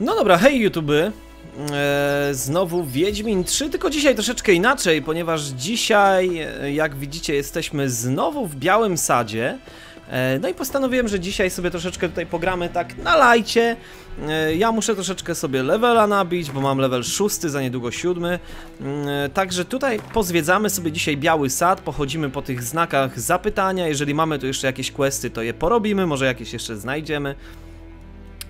No dobra, hej YouTube. Eee, znowu Wiedźmin 3, tylko dzisiaj troszeczkę inaczej, ponieważ dzisiaj, e, jak widzicie, jesteśmy znowu w Białym Sadzie. E, No i postanowiłem, że dzisiaj sobie troszeczkę tutaj pogramy tak na lajcie. E, Ja muszę troszeczkę sobie levela nabić, bo mam level 6, za niedługo 7. Mm, Także tutaj pozwiedzamy sobie dzisiaj Biały Sad, pochodzimy po tych znakach zapytania. Jeżeli mamy tu jeszcze jakieś questy, to je porobimy, może jakieś jeszcze znajdziemy.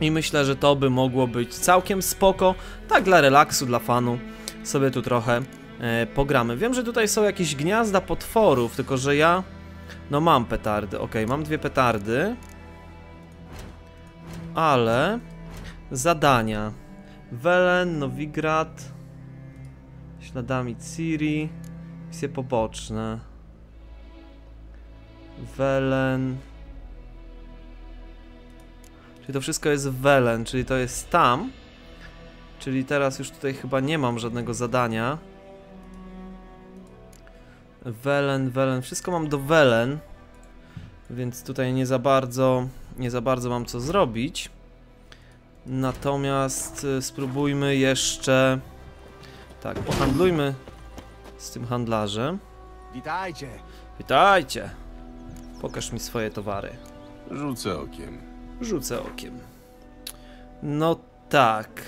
I myślę, że to by mogło być całkiem spoko. Tak dla relaksu, dla fanu. Sobie tu trochę e, pogramy. Wiem, że tutaj są jakieś gniazda potworów, tylko że ja... No mam petardy, ok, mam dwie petardy. Ale... Zadania. Welen, Nowigrad... Śladami Ciri... Misje poboczne. Welen... Czyli to wszystko jest w Welen, czyli to jest tam. Czyli teraz już tutaj chyba nie mam żadnego zadania. Welen, Welen, wszystko mam do Welen. Więc tutaj nie za bardzo, nie za bardzo mam co zrobić. Natomiast y, spróbujmy jeszcze... Tak, pohandlujmy z tym handlarzem. Witajcie. Witajcie! Pokaż mi swoje towary. Rzucę okiem. Rzucę okiem. No tak.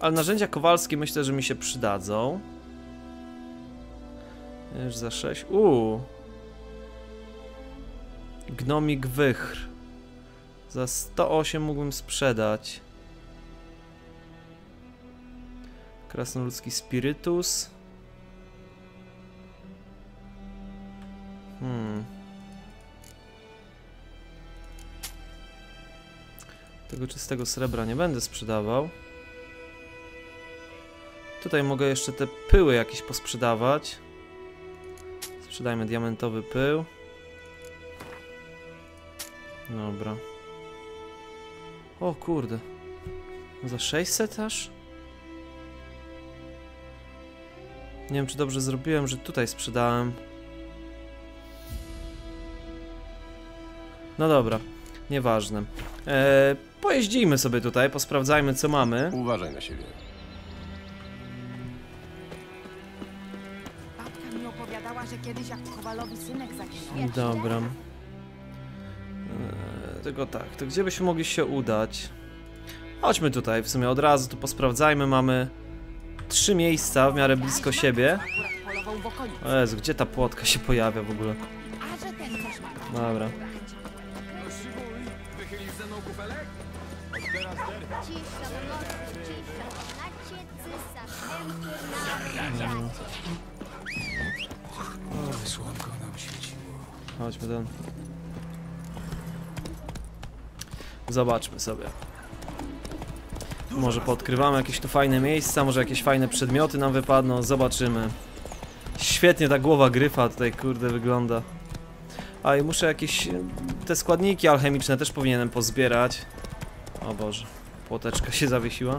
Ale narzędzia kowalskie myślę, że mi się przydadzą. Już za 6. Uuu. Gnomik wychr. Za 108 mógłbym sprzedać. Krasnoludzki spirytus. Tego czystego srebra nie będę sprzedawał. Tutaj mogę jeszcze te pyły jakieś posprzedawać. Sprzedajmy diamentowy pył. Dobra. O kurde. Za 600 aż? Nie wiem czy dobrze zrobiłem, że tutaj sprzedałem. No dobra, nieważne. Eee, pojeździjmy sobie tutaj, posprawdzajmy co mamy. Uważaj na siebie. Babka mi opowiadała, że kiedyś jak Kowalowi synek zaginął. Dobra. Eee, tylko tak, to gdzie byśmy mogli się udać? Chodźmy tutaj, w sumie od razu tu posprawdzajmy, mamy trzy miejsca w miarę blisko siebie. O Jezu, gdzie ta płotka się pojawia w ogóle? Dobra. Chodźmy. Zobaczmy sobie. Może poodkrywamy jakieś tu fajne miejsca, może jakieś fajne przedmioty nam wypadną, zobaczymy. Świetnie ta głowa gryfa tutaj kurde wygląda. A i muszę jakieś... te składniki alchemiczne też powinienem pozbierać. O Boże, płoteczka się zawiesiła.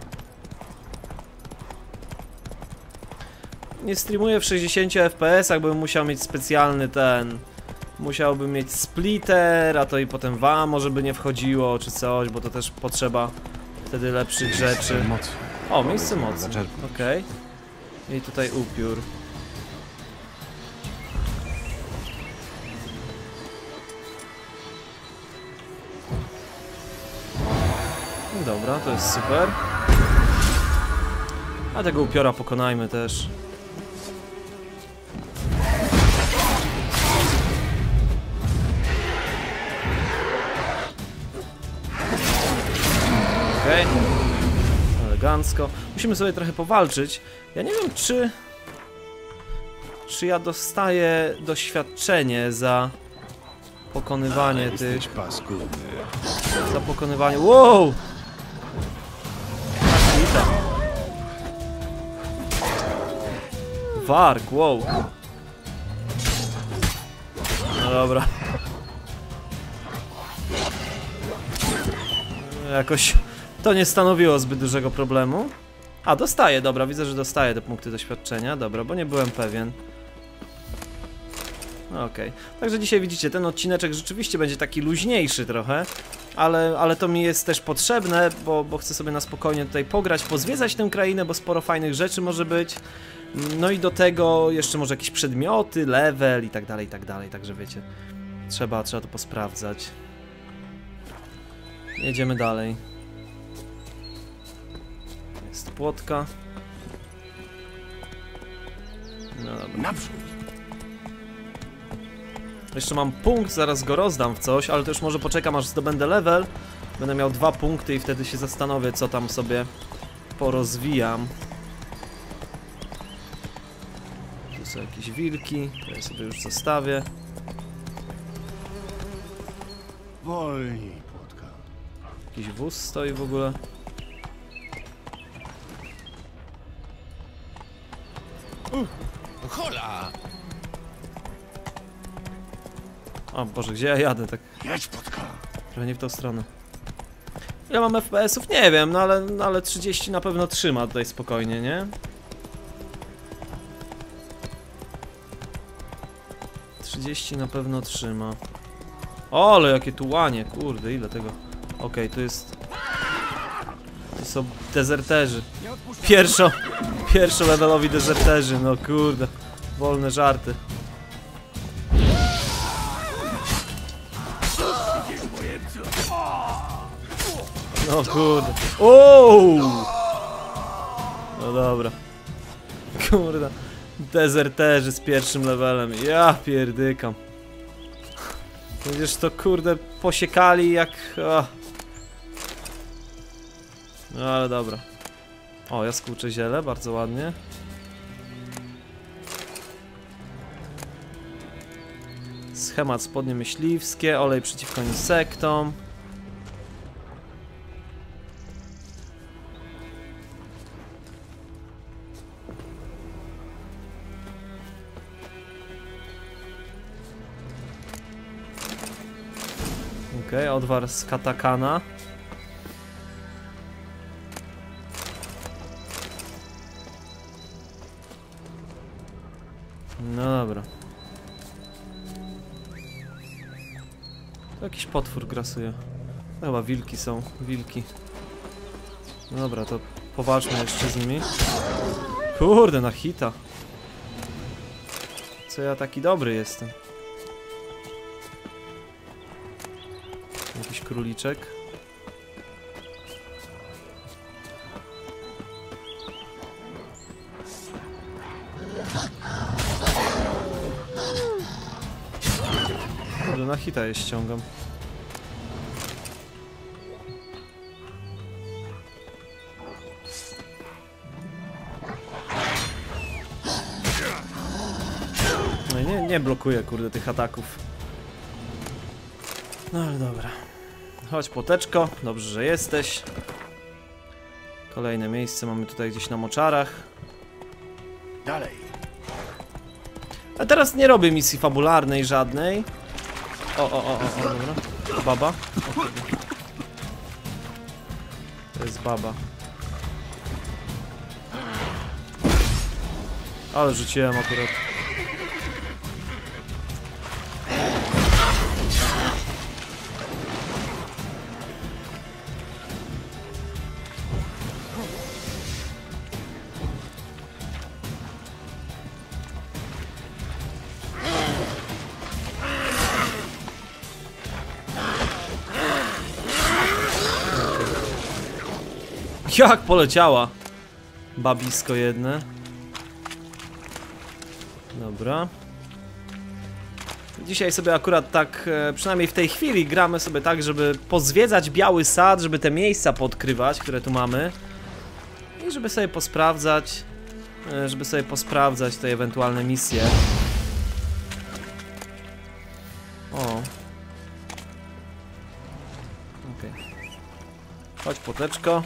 Nie streamuję w 60 fps, jakbym musiał mieć specjalny ten... Musiałbym mieć splitter, a to i potem wam może by nie wchodziło, czy coś, bo to też potrzeba wtedy lepszych rzeczy. Moc. O, miejsce mocy. Okej. I tutaj upiór. Dobra, to jest super. A tego upiora pokonajmy też. Okej. Elegancko. Musimy sobie trochę powalczyć. Ja nie wiem, czy... Czy ja dostaję doświadczenie za pokonywanie tych... Jesteś paskudny. Za pokonywanie... Wow! Warg, wow. No dobra. Jakoś to nie stanowiło zbyt dużego problemu. A, dostaję, dobra, widzę, że dostaję te punkty doświadczenia, dobra, bo nie byłem pewien. Okej, także dzisiaj widzicie, ten odcineczek rzeczywiście będzie taki luźniejszy trochę. ale, ale to mi jest też potrzebne, bo, bo chcę sobie na spokojnie tutaj pograć, pozwiedzać tę krainę, bo sporo fajnych rzeczy może być. No i do tego jeszcze może jakieś przedmioty, level i tak dalej, i tak dalej, także wiecie, trzeba, trzeba to posprawdzać. Jedziemy dalej. Jest płotka. No dobra. Naprzód! Jeszcze mam punkt, zaraz go rozdam w coś, ale to już może poczekam aż zdobędę level. Będę miał dwa punkty i wtedy się zastanowię, co tam sobie porozwijam. Tu są jakieś wilki, to ja sobie już zostawię. Wolniej, płotka. Jakiś wóz stoi w ogóle. Hola! O Boże, gdzie ja jadę? Tak Jedź, płotka! trochę nie w tą stronę. Ile mam FPS-ów? Nie wiem, no ale, no ale 30 na pewno trzyma tutaj spokojnie, nie? 30 na pewno trzyma. O, ale jakie tu łanie, kurde, ile tego. Okej, tu jest... Tu są dezerterzy. Pierwszo, pierwszo levelowi dezerterzy, no kurde. Wolne żarty. No kurde. Ooo! No dobra. Kurde. Dezerterzy z pierwszym levelem. Ja pierdykam. Przecież to kurde posiekali jak... No ale dobra. O, jaskółcze ziele, bardzo ładnie. Schemat spodnie myśliwskie, olej przeciwko insektom. Okej, odwar z katakana. Potwór grasuje. Chyba wilki są, wilki. No dobra, to powalczmy jeszcze z nimi. Kurde, na hita. Co ja taki dobry jestem. Jakiś króliczek. Kurde, na hita je ściągam. Nie, blokuję, kurde, tych ataków. No ale dobra. Chodź, płoteczko. Dobrze, że jesteś. Kolejne miejsce mamy tutaj gdzieś na moczarach. Dalej! A teraz nie robię misji fabularnej żadnej. O, o, o, o, o dobra. Baba. To jest baba. Ale rzuciłem akurat. Jak poleciała? Babisko jedne. Dobra. Dzisiaj sobie akurat tak, e, przynajmniej w tej chwili, gramy sobie tak, żeby pozwiedzać Biały Sad, żeby te miejsca podkrywać, które tu mamy. I żeby sobie posprawdzać, e, żeby sobie posprawdzać te ewentualne misje. O. Okej. Chodź, płoteczko.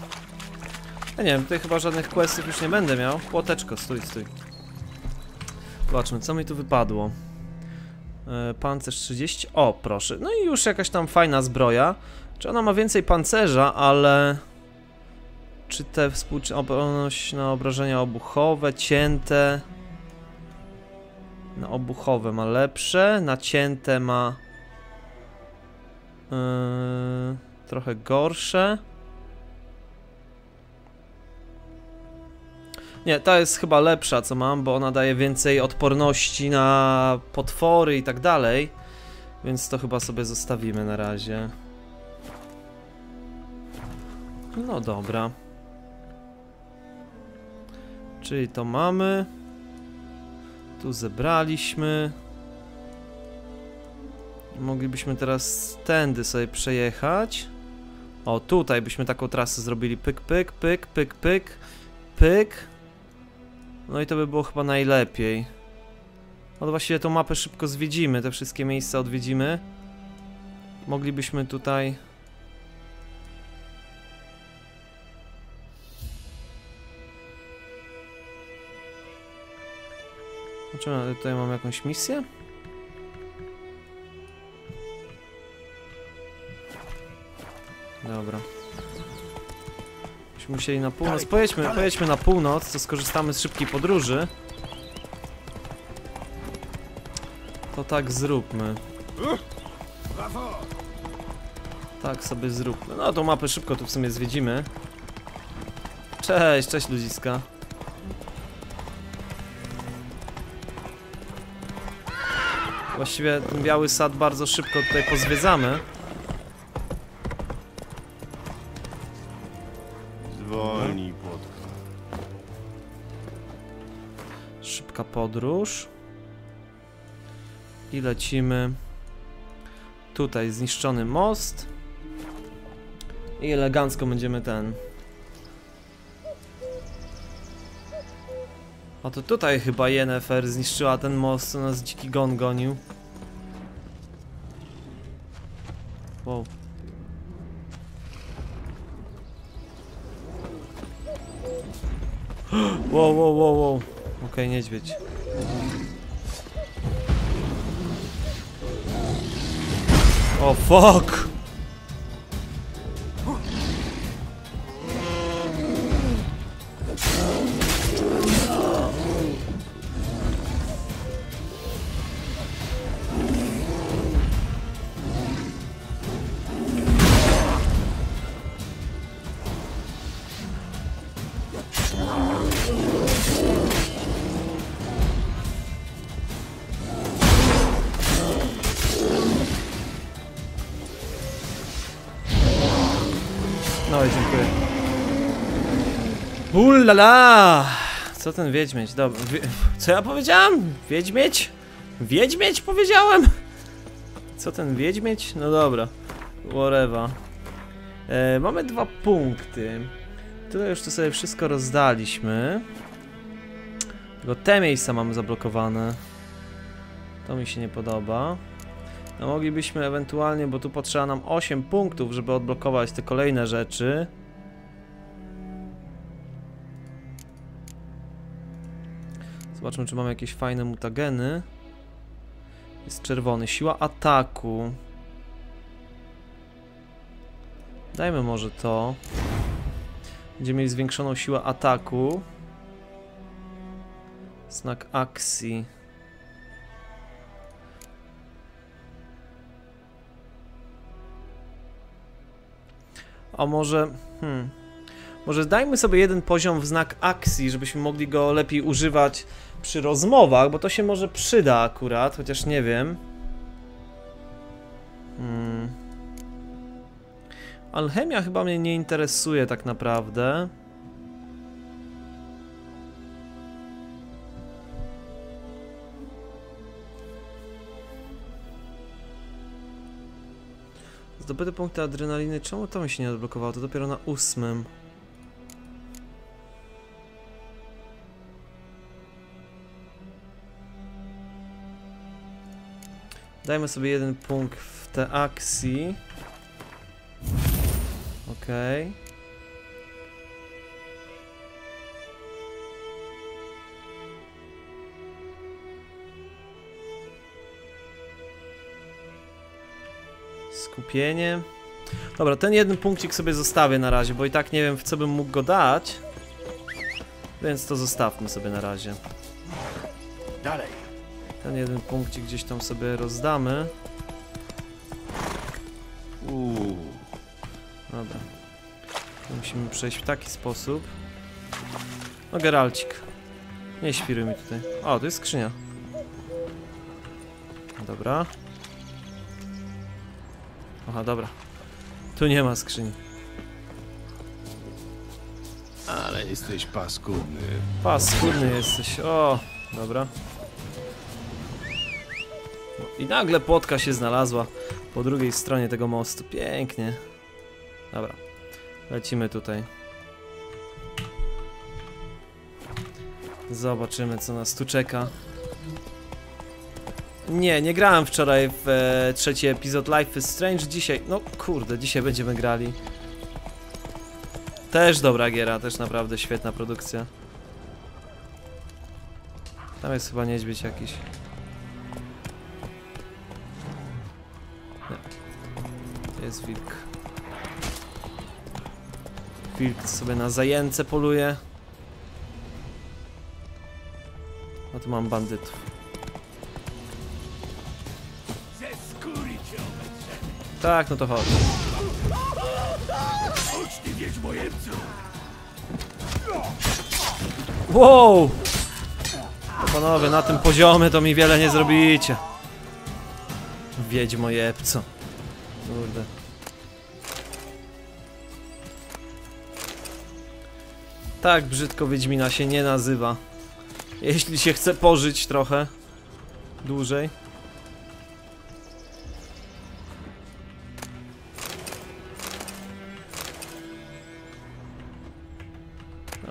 Ja nie wiem, tutaj chyba żadnych questów już nie będę miał. Płoteczko, stój, stój. Zobaczmy, co mi tu wypadło. E, pancerz 30. O, proszę. No i już jakaś tam fajna zbroja. Czy ona ma więcej pancerza, ale... Czy te współczy... Obronność na obrażenia obuchowe, cięte... Na obuchowe ma lepsze, na cięte ma... Yy, trochę gorsze. Nie, ta jest chyba lepsza, co mam, bo ona daje więcej odporności na potwory i tak dalej. Więc to chyba sobie zostawimy na razie. No dobra. Czyli to mamy. Tu zebraliśmy. Moglibyśmy teraz tędy sobie przejechać. O, tutaj byśmy taką trasę zrobili. Pyk, pyk, pyk, pyk, pyk, pyk. No i to by było chyba najlepiej. No to właściwie tą mapę szybko zwiedzimy, te wszystkie miejsca odwiedzimy. Moglibyśmy tutaj... Zobaczymy, tutaj mam jakąś misję? Dobra. Byśmy musieli na północ. Pojedźmy, pojedźmy na północ, to skorzystamy z szybkiej podróży. To tak zróbmy. Tak sobie zróbmy. No tą mapę szybko tu w sumie zwiedzimy. Cześć, cześć ludziska. Właściwie ten biały sad bardzo szybko tutaj pozwiedzamy. Podróż. I lecimy. Tutaj zniszczony most. I elegancko będziemy ten. A to tutaj chyba Yennefer zniszczyła ten most, co nas dziki gon gonił. Wow. Wow, wow, wow, wow. Okej, niedźwiedź. O, fuck! Ulala! Co ten wiedźmieć? Dobra. Co ja powiedziałem? Wiedźmieć? Wiedźmieć powiedziałem? Co ten wiedźmieć? No dobra. Whatever. E, mamy dwa punkty. Tutaj już to sobie wszystko rozdaliśmy. Tylko te miejsca mamy zablokowane. To mi się nie podoba. No moglibyśmy ewentualnie, bo tu potrzeba nam 8 punktów, żeby odblokować te kolejne rzeczy. Zobaczmy, czy mamy jakieś fajne mutageny. Jest czerwony. Siła ataku. Dajmy może to. Będziemy mieli zwiększoną siłę ataku. Znak akcji. A może... Hmm. Może dajmy sobie jeden poziom w znak akcji, żebyśmy mogli go lepiej używać przy rozmowach, bo to się może przyda akurat, chociaż nie wiem. Hmm. Alchemia chyba mnie nie interesuje tak naprawdę. Zdobyte punkty adrenaliny, czemu to mi się nie odblokowało? To dopiero na ósmym. Dajmy sobie jeden punkt w te akcji. Okej. Skupienie. Dobra, ten jeden punkcik sobie zostawię na razie, bo i tak nie wiem w co bym mógł go dać. Więc to zostawmy sobie na razie. Dalej. Ten jeden punkcik gdzieś tam sobie rozdamy. Uuu. Dobra. To musimy przejść w taki sposób. No Geralcik. Nie świruj mi tutaj. O, to jest skrzynia. Dobra. Aha, dobra. Tu nie ma skrzyni. Ale jesteś paskudny. Paskudny jesteś. O, dobra. I nagle płotka się znalazła po drugiej stronie tego mostu. Pięknie. Dobra. Lecimy tutaj. Zobaczymy, co nas tu czeka. Nie, nie grałem wczoraj w e, trzeci epizod Life is Strange. Dzisiaj, no kurde, dzisiaj będziemy grali. Też dobra giera, też naprawdę świetna produkcja. Tam jest chyba niedźwiedź jakiś. To jest wilk. Wilk sobie na zajęce poluje. A tu mam bandytów. Tak, no to chodź. Wow! Panowie, na tym poziomie to mi wiele nie zrobicie. Wiedźmo jebco. Kurde. Tak brzydko Wiedźmina się nie nazywa. Jeśli się chce pożyć trochę dłużej.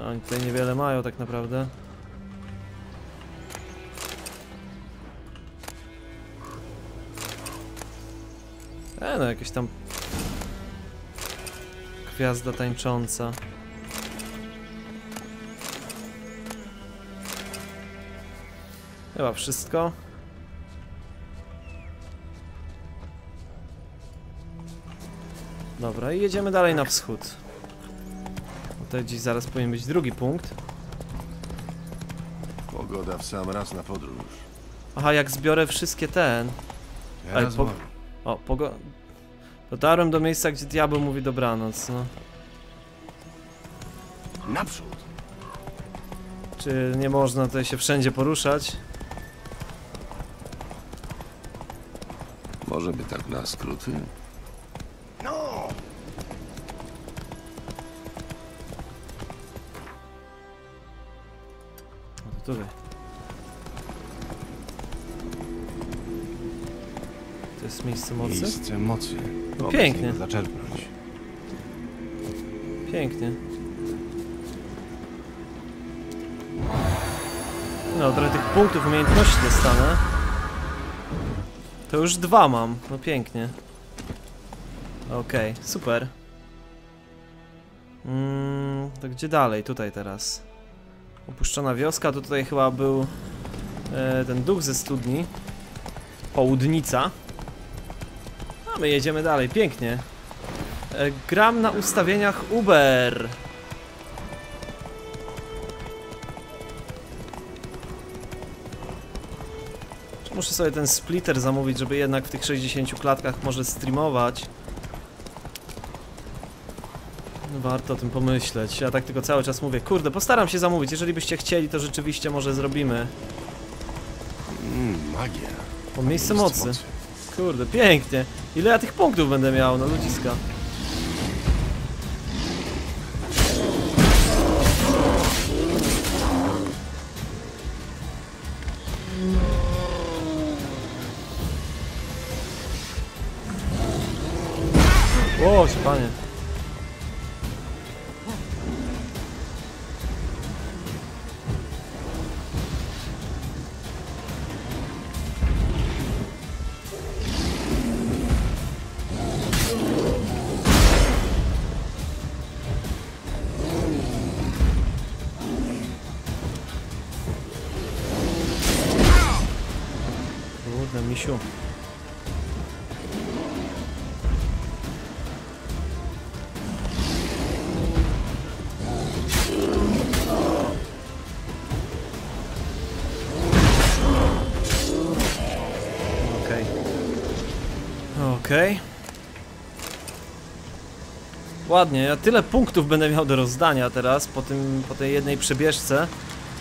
Oni tutaj niewiele mają tak naprawdę. E, no jakieś tam... Gwiazda tańcząca. Chyba wszystko. Dobra, i jedziemy dalej na wschód. Tutaj gdzieś zaraz powinien być drugi punkt. Pogoda w sam raz na podróż. Aha, jak zbiorę wszystkie ten. Ja Ale raz po-. O, pogo... Dotarłem do miejsca, gdzie diabeł mówi dobranoc, no. Naprzód! Czy nie można tutaj się wszędzie poruszać? Może by tak na skróty? No! To tutaj. Jest miejsce mocy? Miejsce mocy. No pięknie. zaczerpnąć. Pięknie. No, trochę tych punktów umiejętności dostanę. To już dwa mam. No pięknie. Okej, super. Mm, to gdzie dalej? Tutaj teraz. Opuszczona wioska, to tutaj chyba był e, ten duch ze studni. Południca. My jedziemy dalej, pięknie. E, gram na ustawieniach Uber. Muszę sobie ten splitter zamówić, żeby jednak w tych 60 klatkach może streamować. No, Warto o tym pomyśleć. Ja tak tylko cały czas mówię. Kurde, postaram się zamówić. Jeżeli byście chcieli, to rzeczywiście może zrobimy. Mmm, magia. O, miejsce mocy. Kurde, pięknie. Ile ja tych punktów będę miał, no ludziska. O, panie. Ładnie, ja tyle punktów będę miał do rozdania teraz po, tym, po tej jednej przebieżce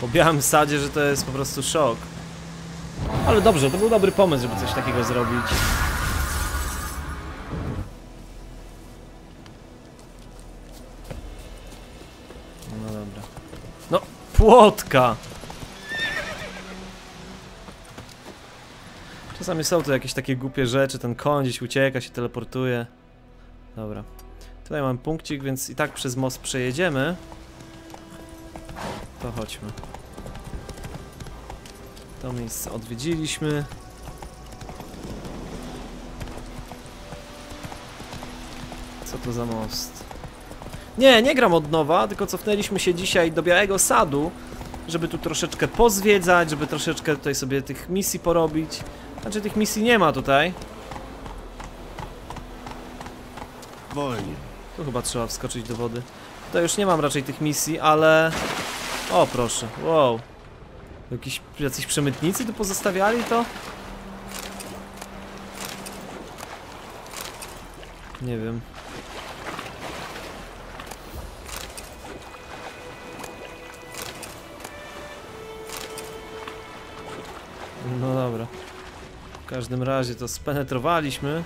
po białym sadzie, że to jest po prostu szok. Ale dobrze, to był dobry pomysł, żeby coś takiego zrobić. No dobra. No, płotka! Czasami są to jakieś takie głupie rzeczy, ten koń gdzieś ucieka, się teleportuje. Dobra. Tutaj mam punkcik, więc i tak przez most przejedziemy. To chodźmy. To miejsce odwiedziliśmy. Co to za most? Nie, nie gram od nowa, tylko cofnęliśmy się dzisiaj do Białego Sadu, żeby tu troszeczkę pozwiedzać, żeby troszeczkę tutaj sobie tych misji porobić. Znaczy tych misji nie ma tutaj. Wolnie. Tu chyba trzeba wskoczyć do wody. Tutaj już nie mam raczej tych misji, ale... O, proszę. Wow. Jakiś, jacyś przemytnicy tu pozostawiali to? Nie wiem. No dobra. W każdym razie to spenetrowaliśmy.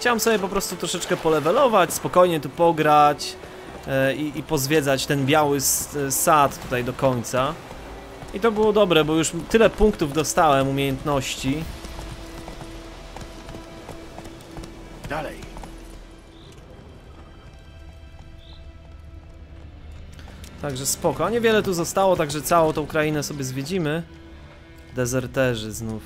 Chciałem sobie po prostu troszeczkę polewelować, spokojnie tu pograć e, i, i pozwiedzać ten biały s- sad tutaj do końca. I to było dobre, bo już tyle punktów dostałem, umiejętności. Dalej. Także spoko. A niewiele tu zostało, także całą tą krainę sobie zwiedzimy. Dezerterzy znów.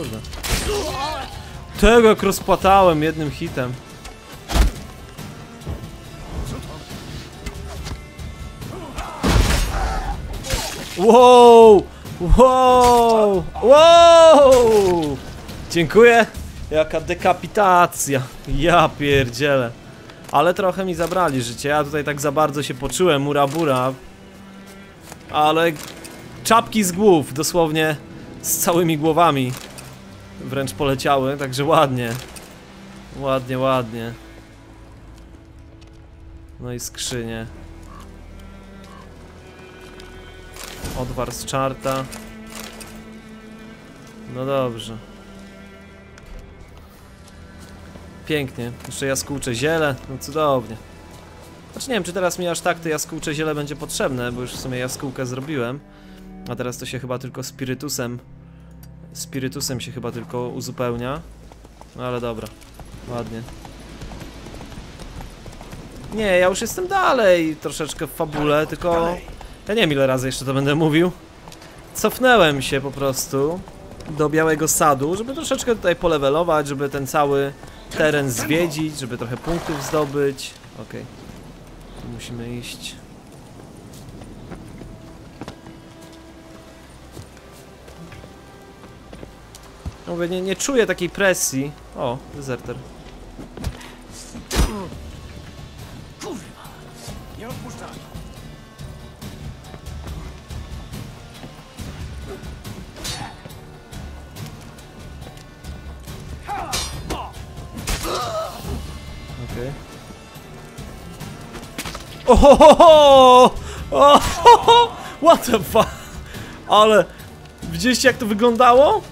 Kurde. Tego jak rozpłatałem jednym hitem. Wow! Wow! Wow! Dziękuję. Jaka dekapitacja. Ja pierdzielę. Ale trochę mi zabrali życie. Ja tutaj tak za bardzo się poczułem, murabura. Ale czapki z głów, dosłownie z całymi głowami wręcz poleciały, także ładnie. Ładnie, ładnie. No i skrzynie. Odwar z czarta. No dobrze. Pięknie. Jeszcze jaskółcze ziele. No cudownie. Znaczy nie wiem, czy teraz mi aż tak to jaskółcze ziele będzie potrzebne, bo już w sumie jaskółkę zrobiłem. A teraz to się chyba tylko spirytusem... Spirytusem się chyba tylko uzupełnia. No ale dobra. Ładnie. Nie, ja już jestem dalej troszeczkę w fabule, tylko... Ja nie wiem ile razy jeszcze to będę mówił. Cofnąłem się po prostu do Białego Sadu, żeby troszeczkę tutaj polewelować, żeby ten cały teren zwiedzić, żeby trochę punktów zdobyć. Okej. Tu Musimy iść. Mówię, nie, nie czuję takiej presji. O, dezerter. Nie odpuszczaj. Okej. Ohohoho! Ohoho! What the fuck? Ale... Widzieliście jak to wyglądało?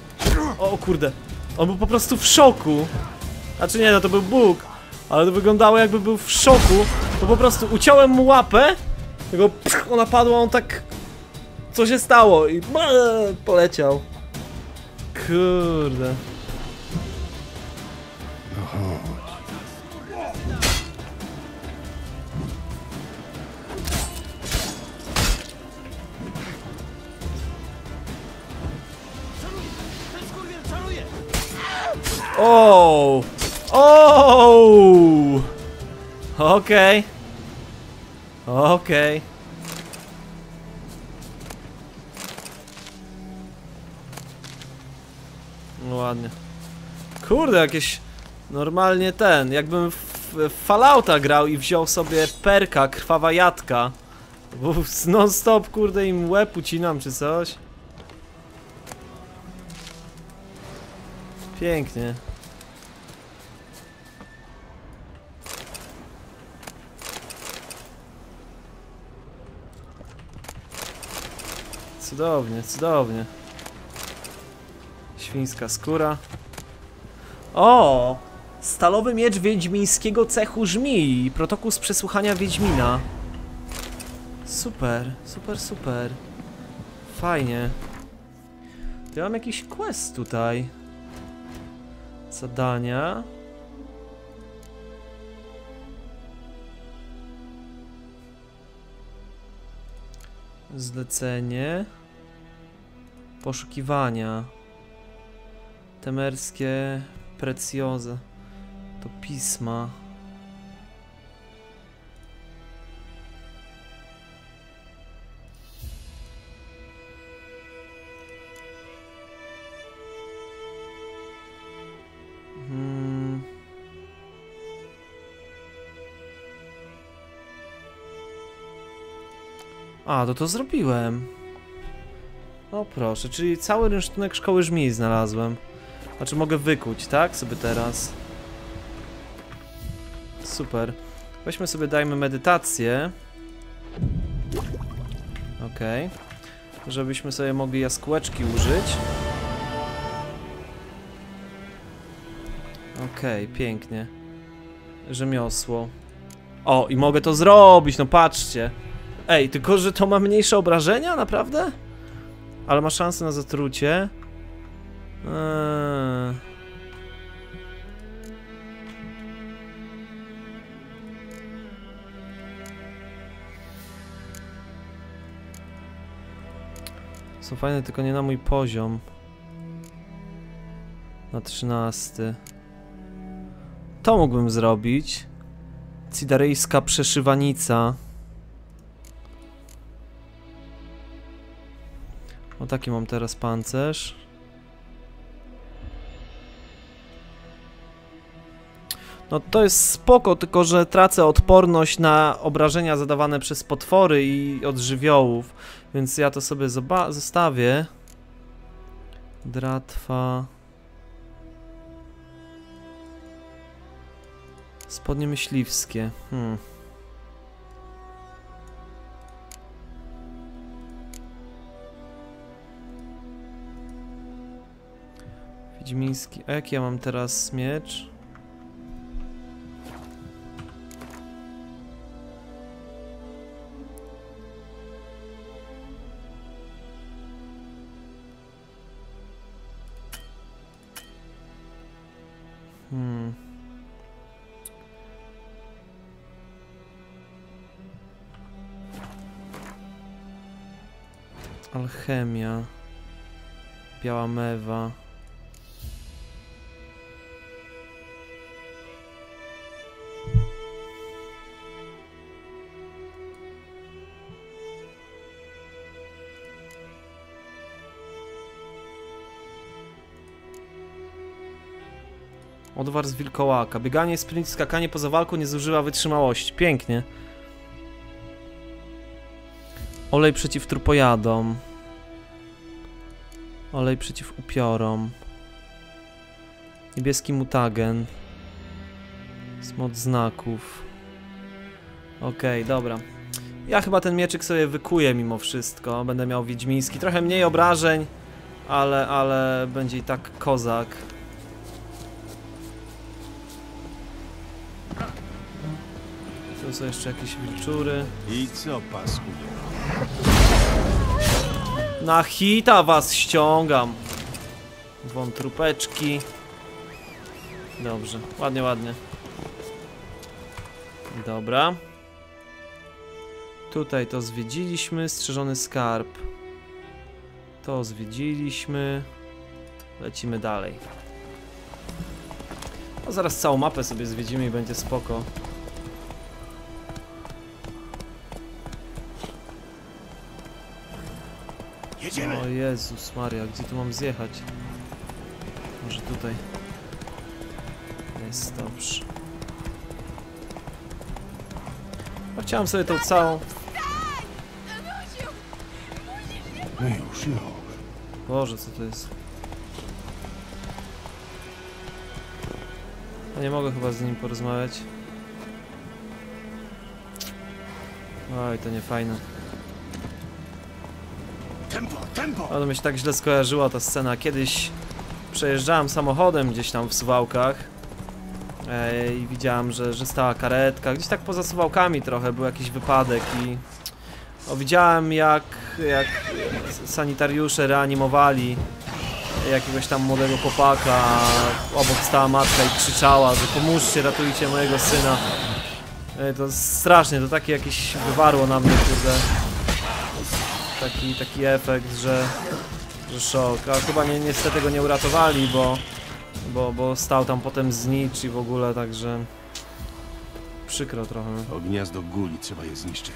O kurde. On był po prostu w szoku. Znaczy nie, no to był Bóg. Ale to wyglądało jakby był w szoku. To po prostu uciąłem mu łapę. Tego pch, ona padła, on tak... Co się stało? I poleciał. Kurde. O! O! Okej. Okej. No ładnie. Kurde, jakieś normalnie ten, jakbym w Fallouta grał i wziął sobie perka, krwawa jadka. Bo non stop kurde im łeb ucinam czy coś. Pięknie. Cudownie, cudownie. Świńska skóra. O! Stalowy miecz wiedźmińskiego cechu żmii. Protokół z przesłuchania Wiedźmina. Super, super, super. Fajnie. To ja mam jakiś quest tutaj. Zadania. Zlecenie. Poszukiwania. Temerskie precjozy. To pisma. Hmm. A, to to zrobiłem. O proszę, czyli cały rynsztunek szkoły żmii znalazłem. Znaczy mogę wykuć, tak? Sobie teraz. Super. Weźmy sobie, dajmy medytację. Okej. Żebyśmy sobie mogli jaskółeczki użyć. Okej, pięknie. Rzemiosło. O, i mogę to zrobić, no patrzcie. Ej, tylko że to ma mniejsze obrażenia, naprawdę? Ale ma szansę na zatrucie. Eee. Są fajne, tylko nie na mój poziom. Na trzynasty. To mógłbym zrobić. Cidaryjska przeszywanica. Taki mam teraz pancerz. No to jest spoko, tylko że tracę odporność na obrażenia zadawane przez potwory i od żywiołów. Więc ja to sobie zostawię. Dratwa. Spodnie myśliwskie. Hmm. Wiedźmiński. A jaki ja mam teraz miecz? Hmm. Alchemia. Biała mewa. Odwar z wilkołaka. Bieganie, sprint, skakanie poza walką nie zużywa wytrzymałości. Pięknie. Olej przeciw trupojadom. Olej przeciw upiorom. Niebieski mutagen. Smot znaków. Okej, dobra. Ja chyba ten mieczyk sobie wykuję mimo wszystko. Będę miał wiedźmiński. Trochę mniej obrażeń, ale, ale będzie i tak kozak. Są jeszcze jakieś wilczury. I co, paskudo? Na hita was ściągam. Wątrópeczki. Dobrze, ładnie, ładnie. Dobra. Tutaj to zwiedziliśmy, strzeżony skarb. To zwiedziliśmy. Lecimy dalej. No zaraz całą mapę sobie zwiedzimy i będzie spoko. Jezus Maria, gdzie tu mam zjechać? Może tutaj. Jest dobrze. A chciałem sobie tą całą... No już, już. Boże, co to jest? Ja nie mogę chyba z nim porozmawiać. Oj, to nie fajne. Tempo! Ale mi się tak źle skojarzyła ta scena. Kiedyś przejeżdżałem samochodem gdzieś tam w Suwałkach e, i widziałem, że, że stała karetka. Gdzieś tak poza Suwałkami trochę był jakiś wypadek i o, widziałem jak, jak sanitariusze reanimowali jakiegoś tam młodego chłopaka. Obok stała matka i krzyczała, że pomóżcie, ratujcie mojego syna. E, to strasznie, to takie jakieś wywarło na mnie, kurde taki, taki efekt, że, że szok. A chyba nie, niestety go nie uratowali, bo, bo, bo stał tam potem znicz i w ogóle, także przykro trochę. O gniazdo guli trzeba je zniszczyć.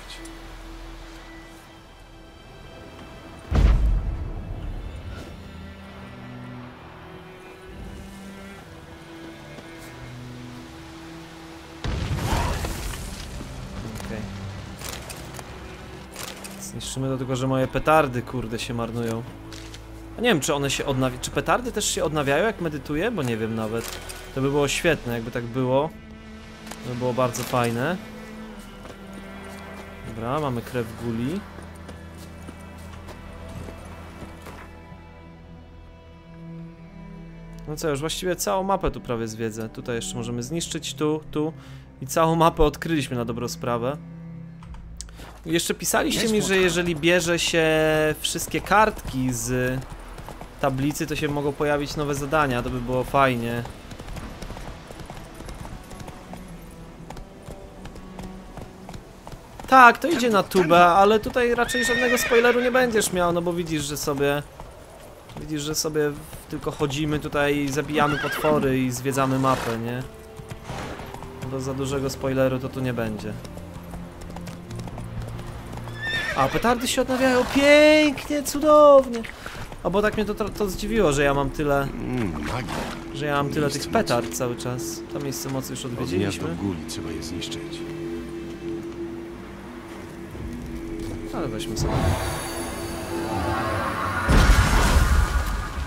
Zniszczymy do tego, że moje petardy, kurde, się marnują. A nie wiem, czy one się odnawiają. Czy petardy też się odnawiają, jak medytuję? Bo nie wiem nawet. To by było świetne, jakby tak było. To by było bardzo fajne. Dobra, mamy krew guli. No co, już właściwie całą mapę tu prawie zwiedzę. Tutaj jeszcze możemy zniszczyć, tu, tu. I całą mapę odkryliśmy na dobrą sprawę. Jeszcze pisaliście mi, że jeżeli bierze się wszystkie kartki z tablicy, to się mogą pojawić nowe zadania, to by było fajnie. Tak, to idzie na tubę, ale tutaj raczej żadnego spoileru nie będziesz miał, no bo widzisz, że sobie... Widzisz, że sobie tylko chodzimy tutaj, zabijamy potwory i zwiedzamy mapę, nie? Bo za dużego spoileru to tu nie będzie. A, petardy się odnawiają pięknie, cudownie. A bo tak mnie to, to, zdziwiło, że ja mam tyle, magia. że ja mam tyle tych petard cały czas. To miejsce mocy już odwiedziliśmy. guli trzeba je zniszczyć. Ale weźmy sobie.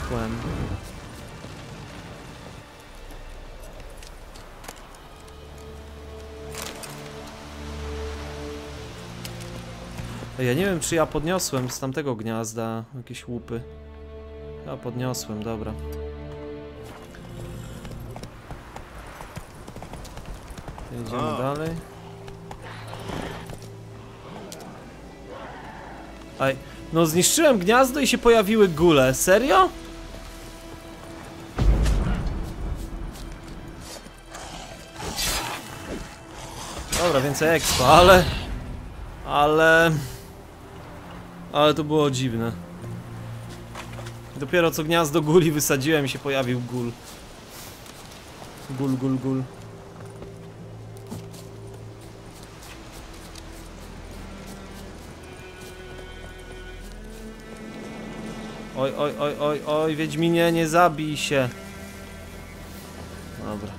Tłem. Ja nie wiem, czy ja podniosłem z tamtego gniazda jakieś łupy. Ja podniosłem, dobra. Jedziemy A. dalej. Aj, no zniszczyłem gniazdo i się pojawiły gule. Serio? Dobra, więcej expa, ale... Ale... Ale to było dziwne. Dopiero co gniazdo guli wysadziłem się pojawił gul. Gul, gul, gul. Oj, oj, oj, oj, oj, Wiedźminie, nie zabij się. Dobra.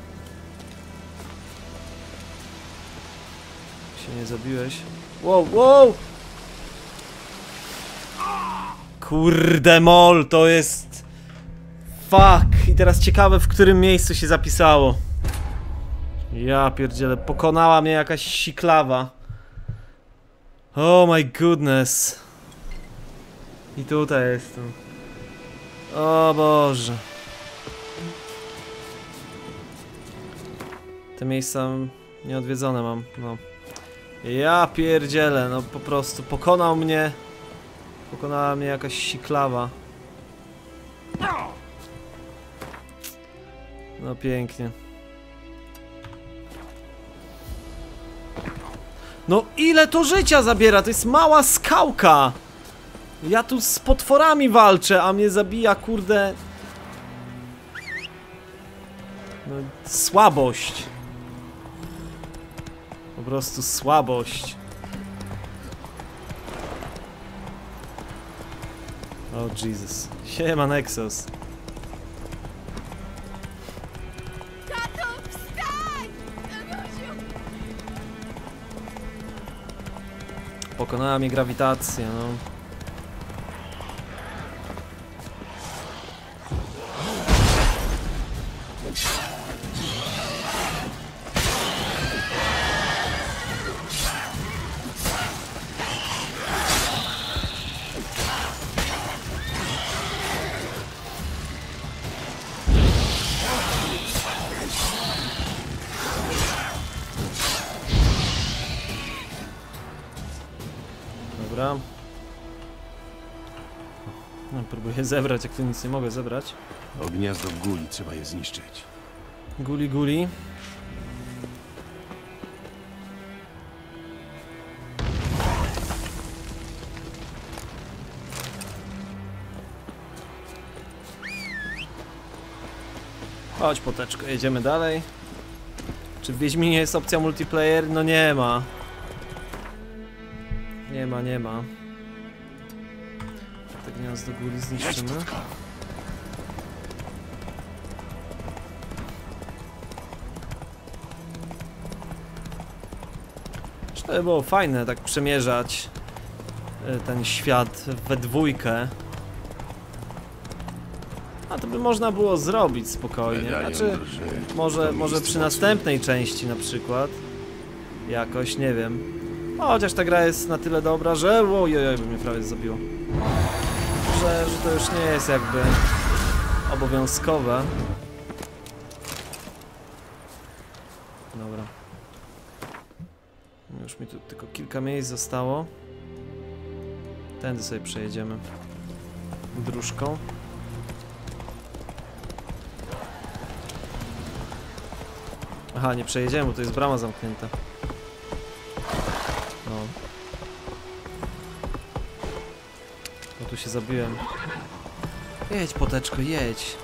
Się nie zabiłeś. Wow, wow! Kurde mol, to jest... Fuck! I teraz ciekawe, w którym miejscu się zapisało. Ja pierdzielę, pokonała mnie jakaś siklawa. Oh my goodness. I tutaj jestem. O Boże. Te miejsca nieodwiedzone mam, no. Ja pierdzielę, no po prostu pokonał mnie. Pokonała mnie jakaś siklawa. No pięknie. No ile to życia zabiera? To jest mała skałka! Ja tu z potworami walczę, a mnie zabija, kurde... No, słabość. Po prostu słabość. O Jesus. Siema Nexus. Pokonała mnie grawitacja, no. Zebrać, jak tu nic nie mogę zebrać. O gniazdo guli trzeba je zniszczyć. Guli guli. Chodź poteczko, jedziemy dalej. Czy w Wiedźminie jest opcja multiplayer? No nie ma. Nie ma, nie ma. Te gniazdo góry zniszczymy. To by było fajne tak przemierzać y, ten świat we dwójkę. A to by można było zrobić spokojnie. Znaczy, może, może przy następnej części na przykład. Jakoś, nie wiem. Chociaż ta gra jest na tyle dobra, że... Ojej, by mnie prawie zabiło. Że, że to już nie jest jakby obowiązkowe. Dobra. Już mi tu tylko kilka miejsc zostało. Tędy sobie przejedziemy. Dróżką. Aha, nie przejedziemy, bo to jest brama zamknięta. Tu się zabiłem. Jedź, poteczko, jedź.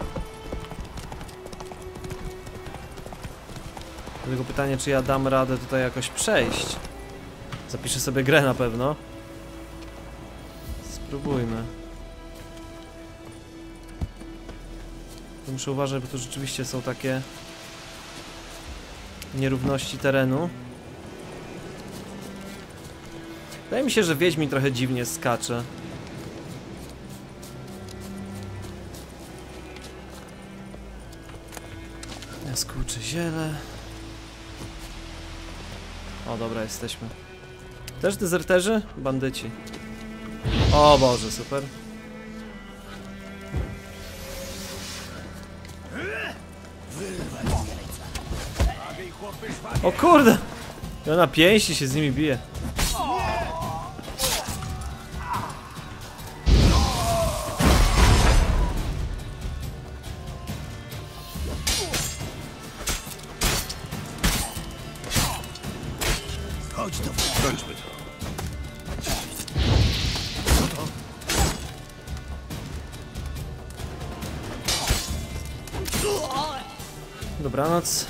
Tylko pytanie, czy ja dam radę tutaj jakoś przejść. Zapiszę sobie grę na pewno. Spróbujmy. Tu Muszę uważać, bo to rzeczywiście są takie nierówności terenu. Wydaje mi się, że Wiedźmin trochę dziwnie skacze. Jaskółcze ziele. O, dobra, jesteśmy. Też dezerterzy? Bandyci. O Boże, super. O kurde! Ja na pięści się z nimi bije. Dobranoc.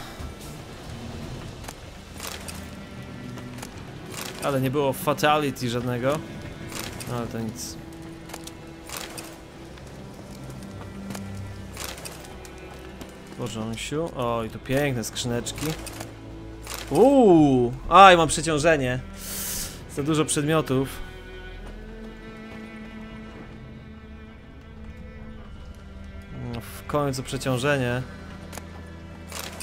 Ale nie było fatality żadnego. No, ale to nic. Porząsiu. O, i tu piękne skrzyneczki. Uuu! Aj, mam przeciążenie. Za dużo przedmiotów. No, W końcu przeciążenie.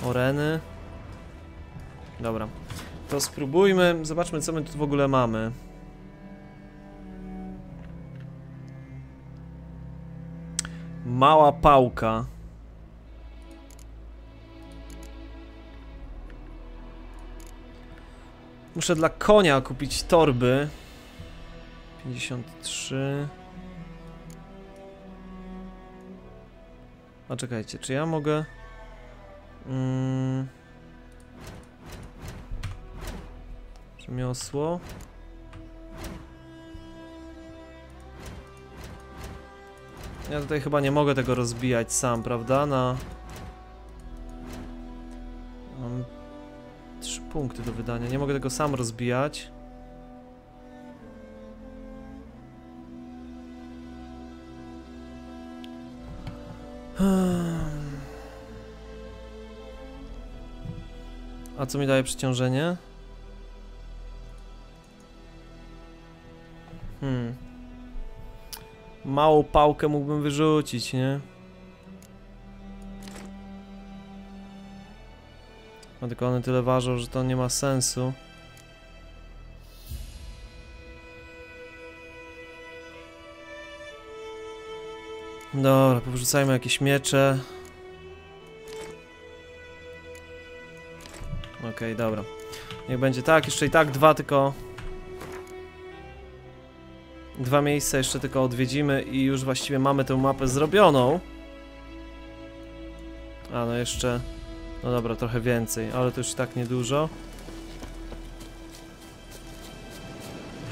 Oreny. Dobra. To spróbujmy, zobaczmy co my tu w ogóle mamy. Mała pałka. Muszę dla konia kupić torby. 53. A czekajcie, czy ja mogę... Mm. Ja tutaj chyba nie mogę tego rozbijać sam, prawda? Na... Mam trzy punkty do wydania. Nie mogę tego sam rozbijać. co mi daje przeciążenie? Hmm. Małą pałkę mógłbym wyrzucić, nie? No tylko one tyle ważą, że to nie ma sensu. Dobra, powrzucajmy jakieś miecze. Okej, dobra. Niech będzie tak, jeszcze i tak dwa tylko... Dwa miejsca jeszcze tylko odwiedzimy i już właściwie mamy tę mapę zrobioną. A no jeszcze... No dobra, trochę więcej, ale to już i tak niedużo.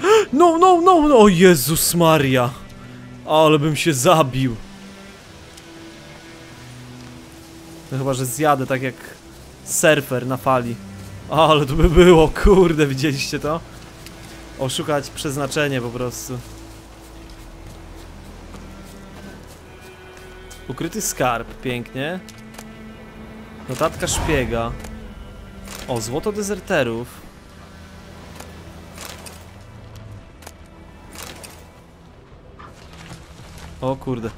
No, no, no, no! O Jezus Maria! Ale bym się zabił. No chyba, że zjadę tak jak surfer na fali. Ale to by było, kurde, widzieliście to? Oszukać przeznaczenie po prostu. Ukryty skarb, pięknie. Notatka szpiega. O, złoto dezerterów. O kurde.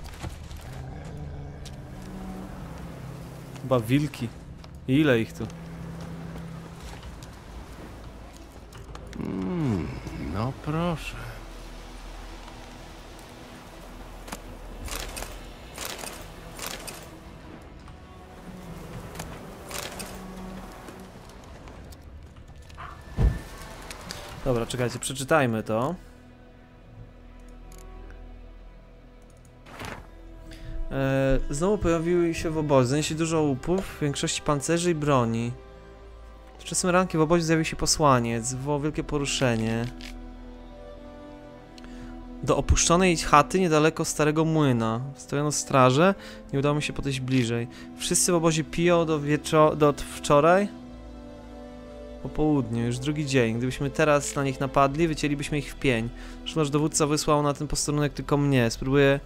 Chyba wilki. Ile ich tu? No proszę. Dobra, czekajcie, przeczytajmy to. E, znowu pojawiły się w obozie. Zaniesie dużo łupów, w większości pancerzy i broni. Wczesnym rankiem w obozie zjawił się posłaniec, wywołał wielkie poruszenie. Do opuszczonej chaty niedaleko starego młyna. Stojono straże, nie udało mi się podejść bliżej. Wszyscy w obozie piją do, wieczo- do wczoraj. Po południu, już drugi dzień. Gdybyśmy teraz na nich napadli, wycięlibyśmy ich w pień. Że dowódca wysłał na ten posterunek tylko mnie. Spróbuję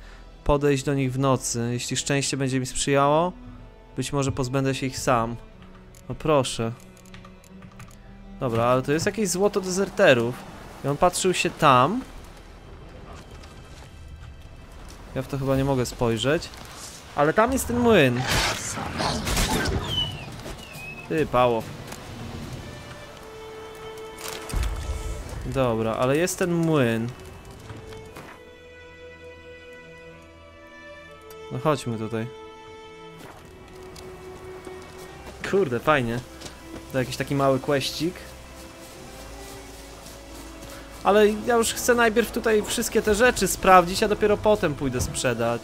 podejść do nich w nocy. Jeśli szczęście będzie mi sprzyjało, być może pozbędę się ich sam. No proszę. Dobra, ale to jest jakieś złoto dezerterów. I on patrzył się tam. Ja w to chyba nie mogę spojrzeć. Ale tam jest ten młyn. Ty, pało. Dobra, ale jest ten młyn. No chodźmy tutaj. Kurde, fajnie. To jakiś taki mały kweścik. Ale ja już chcę najpierw tutaj wszystkie te rzeczy sprawdzić, a dopiero potem pójdę sprzedać.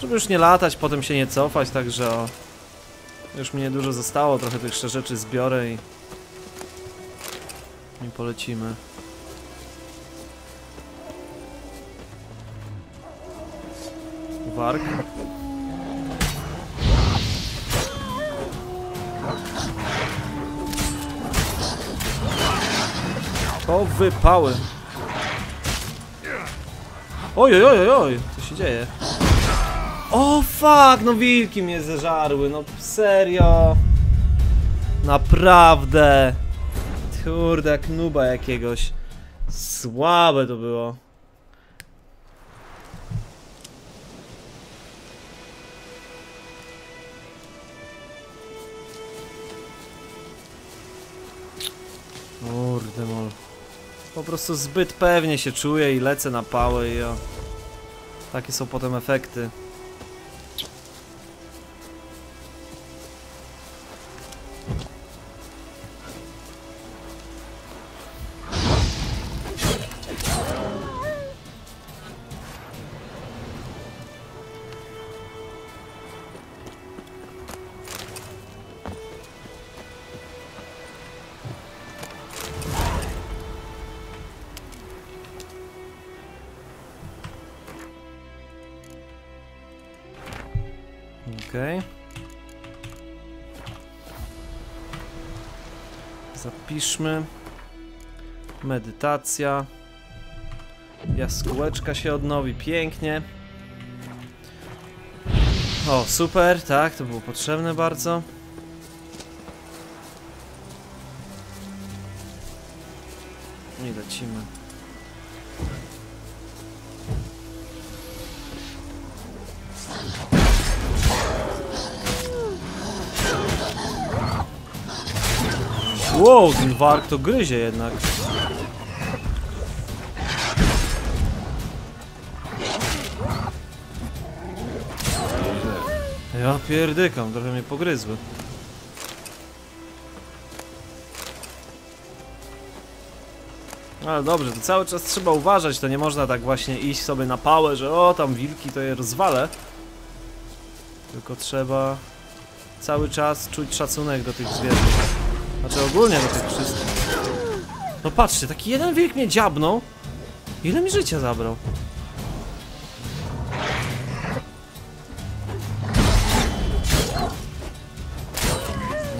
Żeby już nie latać, potem się nie cofać, także o... Już mi niedużo zostało, trochę tych jeszcze rzeczy zbiorę i... I polecimy. Warg. O wypały. Oj, oj, oj, oj, co się dzieje? O fuck, no wilki mnie zeżarły, no serio. Naprawdę. Kurde, jak nuba jakiegoś. Słabe to było. Kurde mol. Po prostu zbyt pewnie się czuję i lecę na pałę i o. Takie są potem efekty. Okej. Zapiszmy. Medytacja. Jaskółeczka się odnowi pięknie. O, super, tak, to było potrzebne bardzo. I lecimy. Wow, ten warg to gryzie jednak. Ja pierdykam, trochę mnie pogryzły. Ale dobrze, to cały czas trzeba uważać, to nie można tak właśnie iść sobie na pałę, że o tam wilki to je rozwalę. Tylko trzeba cały czas czuć szacunek do tych zwierząt. Znaczy ogólnie do tych wszystkich. No patrzcie, taki jeden wilk mnie dziabnął. Ile mi życia zabrał?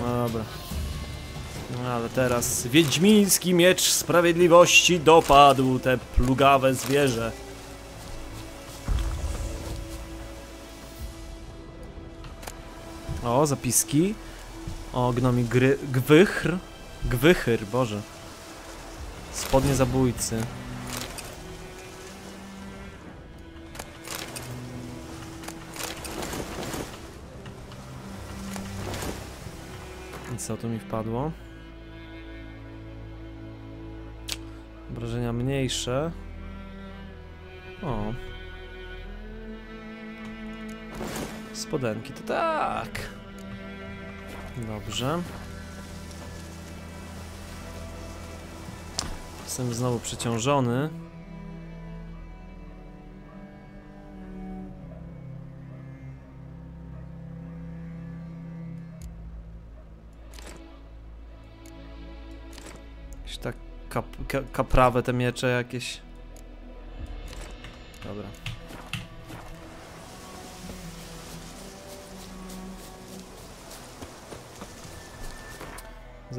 No dobra. No ale teraz wiedźmiński miecz sprawiedliwości dopadł te plugawe zwierzę. O, zapiski. O, gnomi gry... Gwychr. Gwychyr, boże. Spodnie zabójcy. I co tu mi wpadło? Obrażenia mniejsze. O. Spodenki to tak. Dobrze. Jestem znowu przeciążony. Tak kap, ka, kaprawe te miecze jakieś. Dobra.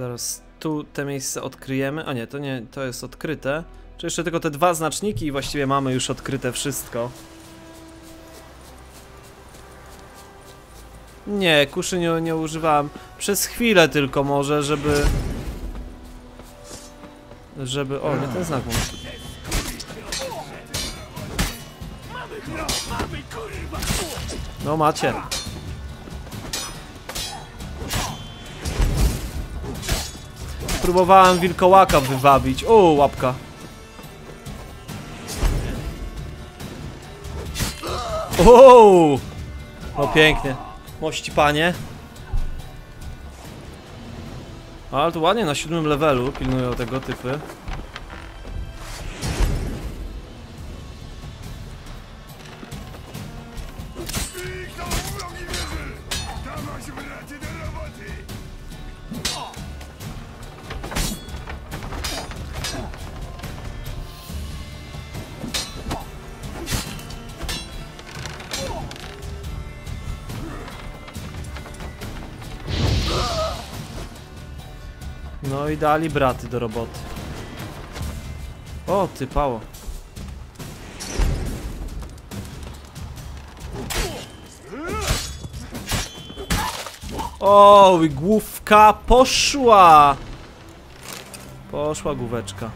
Zaraz tu te miejsce odkryjemy. A nie, to nie, to jest odkryte. Czy jeszcze tylko te dwa znaczniki i właściwie mamy już odkryte wszystko. Nie, kuszy nie, nie używałem. Przez chwilę tylko może, żeby... Żeby... O, nie ten znak mam. No macie. Próbowałem wilkołaka wywabić. O, łapka. O, no pięknie. Mości panie. Ale to ładnie na siódmym levelu pilnują tego typy. I dali braty do roboty. O, ty pało. O, główka poszła! Poszła główeczka.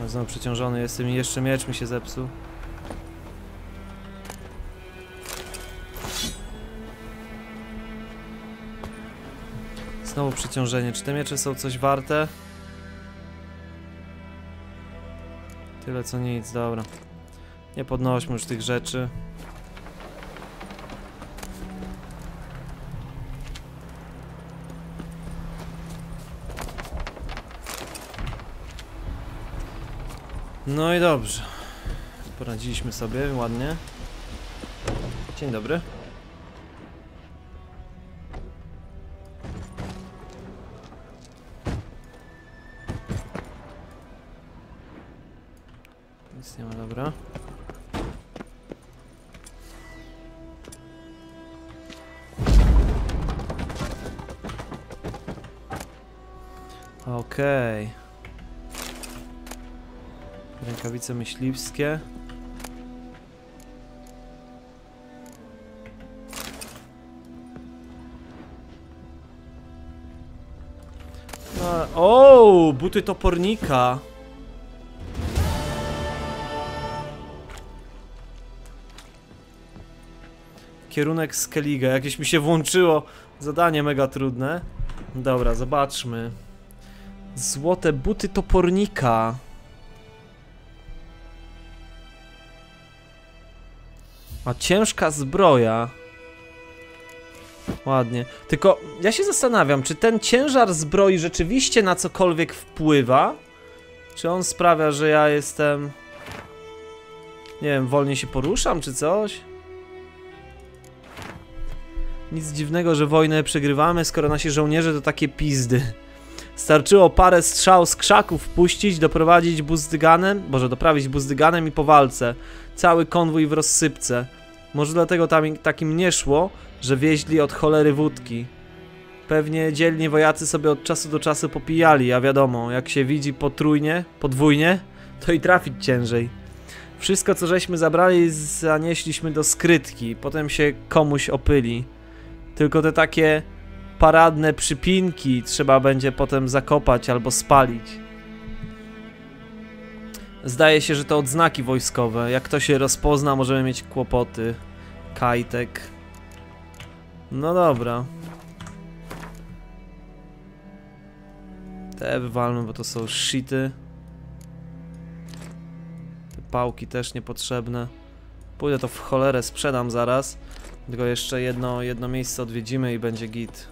No, Znowu przeciążony jestem i jeszcze miecz mi się zepsuł. Znowu przeciążenie. Czy te miecze są coś warte? Tyle co nic, dobra. Nie podnośmy już tych rzeczy. No i dobrze. Poradziliśmy sobie ładnie. Dzień dobry. Ręce myśliwskie. O, buty topornika. Kierunek Skellige. Jakieś mi się włączyło zadanie mega trudne. Dobra, zobaczmy. Złote buty topornika. A ciężka zbroja. Ładnie. Tylko ja się zastanawiam, czy ten ciężar zbroi rzeczywiście na cokolwiek wpływa? Czy on sprawia, że ja jestem. Nie wiem, wolniej się poruszam, czy coś? Nic dziwnego, że wojnę przegrywamy, skoro nasi żołnierze to takie pizdy. Starczyło parę strzał z krzaków puścić, doprowadzić buzdyganem, może doprawić buzdyganem i po walce. Cały konwój w rozsypce. Może dlatego tam takim nie szło, że wieźli od cholery wódki. Pewnie dzielni wojacy sobie od czasu do czasu popijali, a wiadomo, jak się widzi potrójnie, podwójnie, to i trafić ciężej. Wszystko, co żeśmy zabrali, zanieśliśmy do skrytki, potem się komuś opyli. Tylko te takie paradne przypinki trzeba będzie potem zakopać albo spalić. Zdaje się, że to odznaki wojskowe. Jak to się rozpozna, możemy mieć kłopoty. Kajtek. No dobra. Te wywalmy, bo to są shity. Te pałki też niepotrzebne. Pójdę to w cholerę, sprzedam zaraz. Tylko jeszcze jedno, jedno miejsce odwiedzimy i będzie git.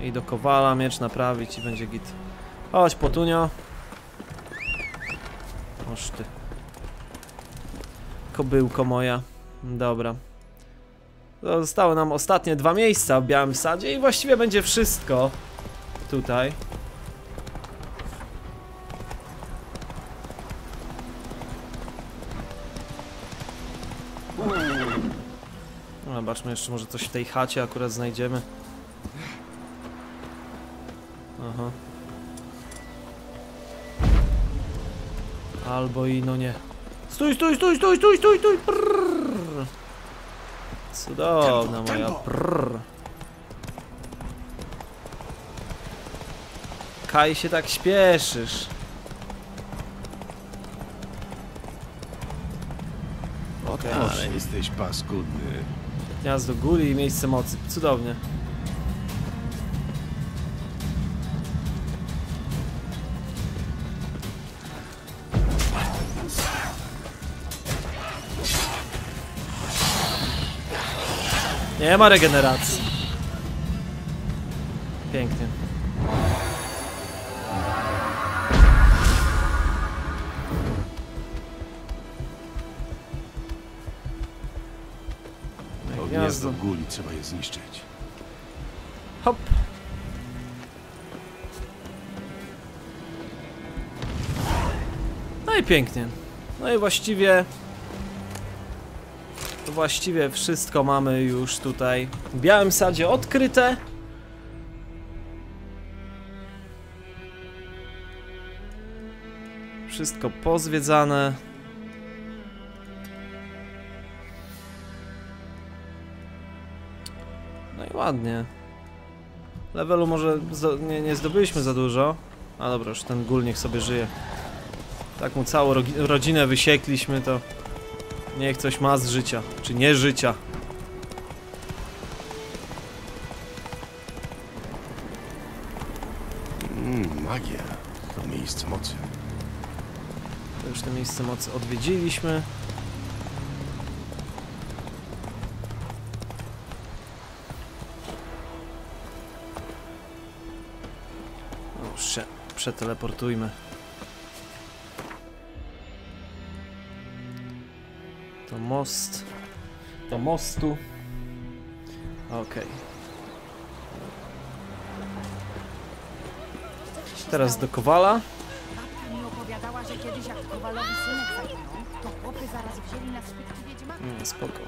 I do kowala miecz naprawić i będzie git. Chodź, potunio. Oż ty. Kobyłko moja. Dobra. Zostały nam ostatnie dwa miejsca w Białym Sadzie i właściwie będzie wszystko tutaj. Zobaczmy jeszcze, może coś w tej chacie akurat znajdziemy. Aha. Albo i no nie. Stój, stój, stój, stój, stój, stój, stój! Prrr. Cudowna moja prrr. Kaj się tak śpieszysz. Okej, Ale jesteś paskudny. Gniazdo góry i miejsce mocy. Cudownie. Nie ma regeneracji. Pięknie. Gniazdo guli trzeba je zniszczyć. Hop. No i pięknie. No i właściwie... Właściwie wszystko mamy już tutaj w Białym Sadzie odkryte. Wszystko pozwiedzane. No i ładnie. Levelu może nie, nie zdobyliśmy za dużo. A dobra, już ten gul niech sobie żyje. Tak mu całą rodzinę wysiekliśmy, to niech coś ma z życia, czy nie życia. Mmm, magia. To miejsce mocy. To już te miejsce mocy odwiedziliśmy. Przeteleportujmy. To most. Do mostu. Okej. Teraz do Kowala. Babka mi opowiadała, że kiedyś jak Kowalowi synek zaginął, to chłopy zaraz wzięli na spytki wiedźmaka. Mm, spoko.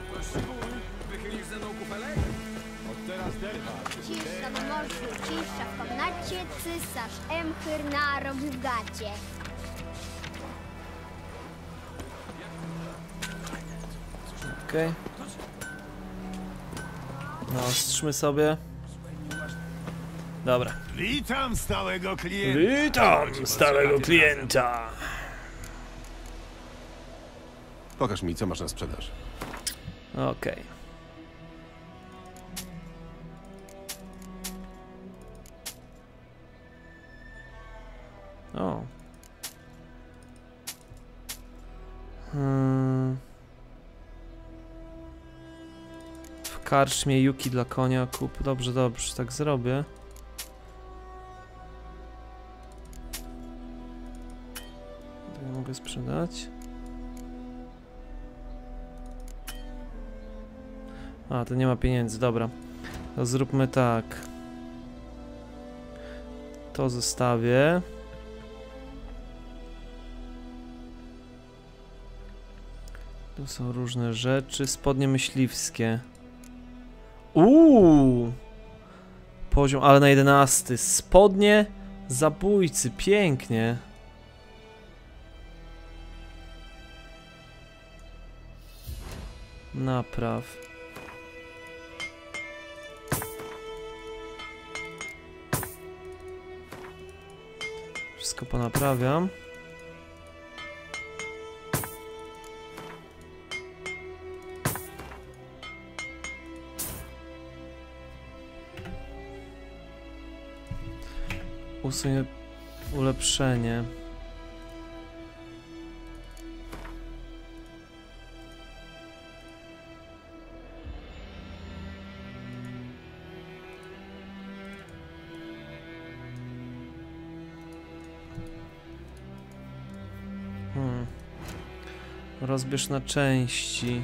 Cisza w morzu, cisza w komnacie, cysarz Emchyr na rogi w gacie. Okej. No, ostrzymy sobie. Dobra. Witam stałego klienta. Witam stałego klienta. Pokaż mi, co masz na sprzedaż. Okej. O. karczmie Yuki dla konia kup. Dobrze, dobrze, tak zrobię. To mogę sprzedać. A, to nie ma pieniędzy, dobra. To zróbmy tak. To zostawię. Tu są różne rzeczy. Spodnie myśliwskie. Uuu! Poziom, ale na 11. Spodnie zabójcy, pięknie. Napraw. Wszystko ponaprawiam. Usuń ulepszenie. Hmm. Rozbierz na części.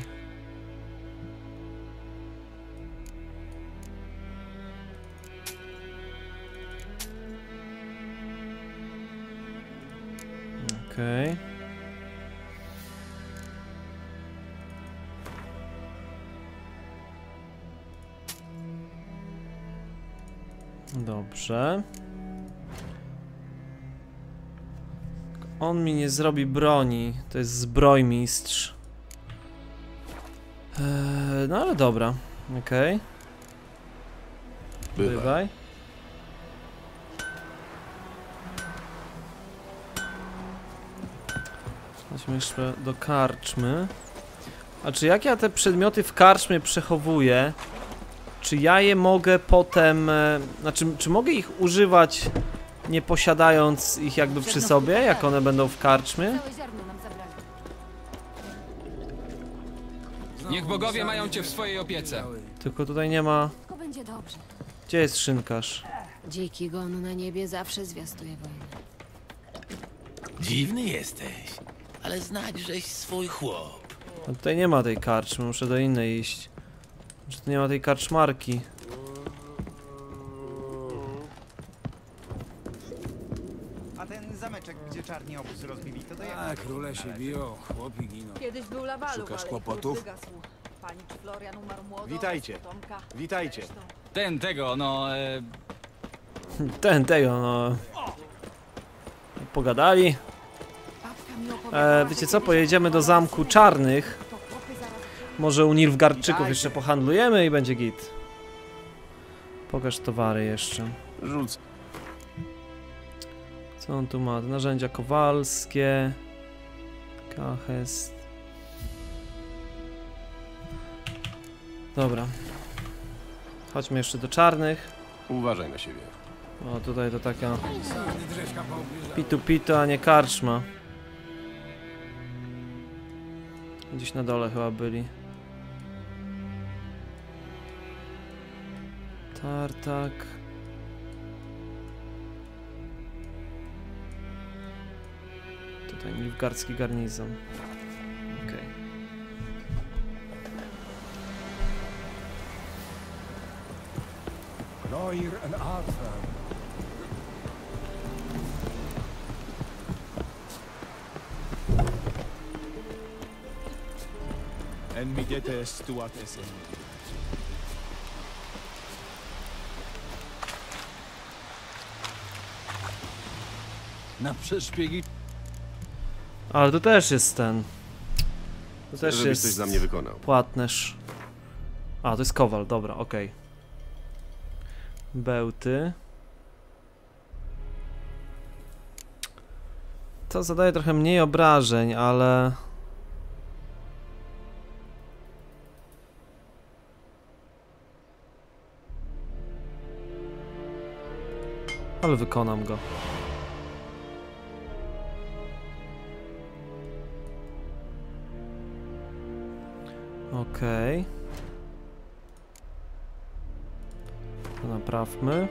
Dobrze. On mi nie zrobi broni. To jest zbrojmistrz. Eee, no ale dobra. Okej. Bywa. Bywaj. Chodźmy jeszcze do karczmy. A czy jak ja te przedmioty w karczmie przechowuję, czy ja je mogę potem, e, znaczy, czy mogę ich używać nie posiadając ich jakby przy sobie, jak one będą w karczmie? Niech bogowie mają cię w swojej opiece. Tylko tutaj nie ma... Gdzie jest szynkarz? Dziki gon na niebie zawsze zwiastuje wojnę. Dziwny jesteś, ale znać żeś swój chłop. A tutaj nie ma tej karczmy, muszę do innej iść. Że tu nie ma tej karczmarki. A ten zameczek, gdzie czarni obóz rozbili, to do jak? A, króle się biją, chłopi giną. Kiedyś był Lawalu, Szukasz ale kłopotów? wygasł. Florian umarł młodo, Witajcie. potomka. Witajcie. Zresztą Ten, tego, no... E, Ten, tego, no... Pogadali. babka mi opowiadała, E, że wiecie co, kiedyś pojedziemy do Zamku Czarnych. Może u Nilfgaardczyków Witajcie. jeszcze pohandlujemy i będzie git. Pokaż towary jeszcze. Rzuc. Co on tu ma? Narzędzia kowalskie. Kachest. Dobra. Chodźmy jeszcze do czarnych. Uważaj na siebie. O, tutaj to taka pitu pitu, a nie karczma. Gdzieś na dole chyba byli. Tartak. Tutaj Nilfgaardzki garnizon. Okej. Loir and Arthur. En migete stuat esen. na przeszpiegi. Ale to też jest ten. To też Żebyś jest. coś dla mnie wykonał. Płatnysz. A, to jest kowal, dobra, okej. Okay. Bełty. To zadaje trochę mniej obrażeń, ale... Ale wykonam go. Okej. To naprawmy.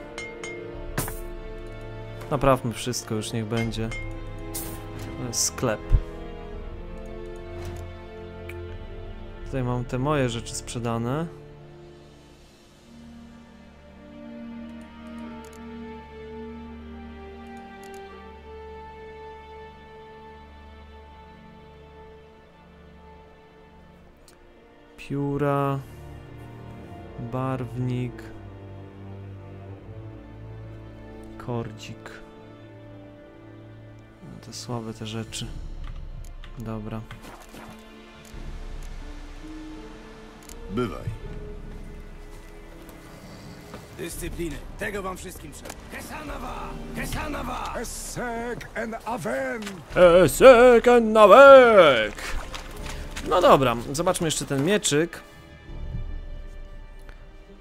Naprawmy wszystko, już niech będzie. Sklep. Tutaj mam te moje rzeczy sprzedane. Pióra. Barwnik. Kordzik. No to słabe te rzeczy. Dobra. Bywaj. Dyscypliny. Tego wam wszystkim trzeba. Kesanowa! Kesanowa! Essek en aven! Second nawek! No dobra, zobaczmy jeszcze ten mieczyk.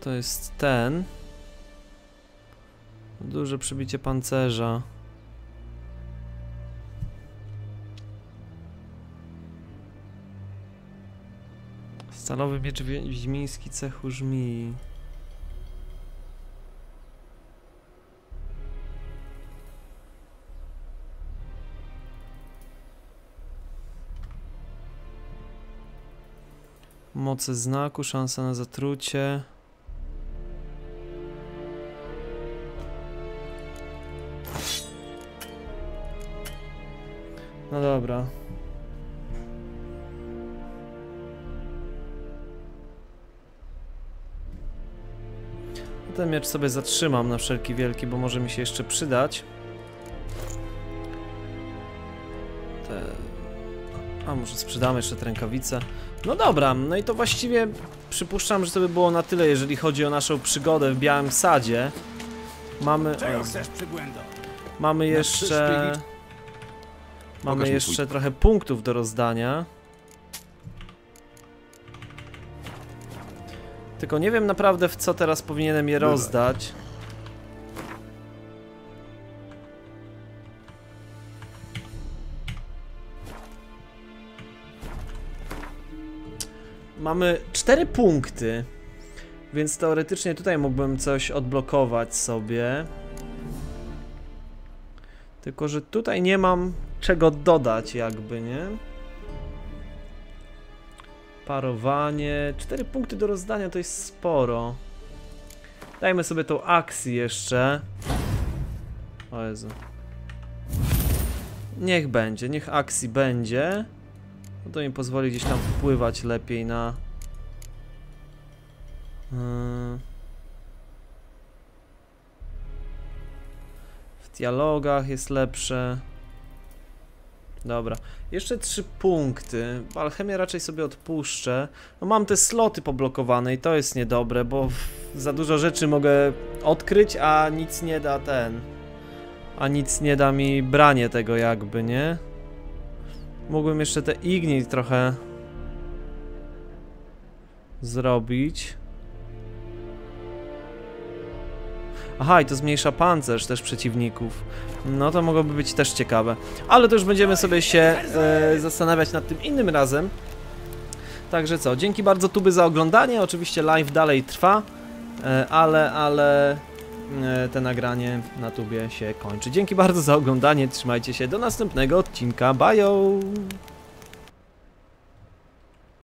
To jest ten. Duże przybicie pancerza. Stalowy miecz wie- wiedźmiński cechu żmii. Moce znaku, szansa na zatrucie. No dobra. Ten miecz sobie zatrzymam na wszelki wielki, bo może mi się jeszcze przydać. Może sprzedamy jeszcze te rękawice. No dobra, no i to właściwie przypuszczam, że to by było na tyle, jeżeli chodzi o naszą przygodę w Białym Sadzie. Mamy... Czego chcesz, przybłędo? Mamy jeszcze... Mamy jeszcze trochę punktów do rozdania. Tylko nie wiem naprawdę w co teraz powinienem je rozdać. Mamy cztery punkty, więc teoretycznie tutaj mógłbym coś odblokować sobie. Tylko, że tutaj nie mam czego dodać jakby, nie? Parowanie. Cztery punkty do rozdania to jest sporo. Dajmy sobie tą akcję jeszcze. O Jezu. Niech będzie, niech akcji będzie. No to mi pozwoli gdzieś tam wpływać lepiej na... Yy... W dialogach jest lepsze. Dobra. Jeszcze trzy punkty. Alchemię raczej sobie odpuszczę. No mam te sloty poblokowane i to jest niedobre, bo za dużo rzeczy mogę odkryć, a nic nie da ten. A nic nie da mi branie tego jakby, nie? Mógłbym jeszcze te igni trochę zrobić. Aha, i to zmniejsza pancerz też przeciwników. No to mogłoby być też ciekawe. Ale to już będziemy sobie się e, zastanawiać nad tym innym razem. Także co, dzięki bardzo Tuby za oglądanie. Oczywiście live dalej trwa, e, ale, ale te nagranie na Tubie się kończy. Dzięki bardzo za oglądanie, trzymajcie się, do następnego odcinka, bye!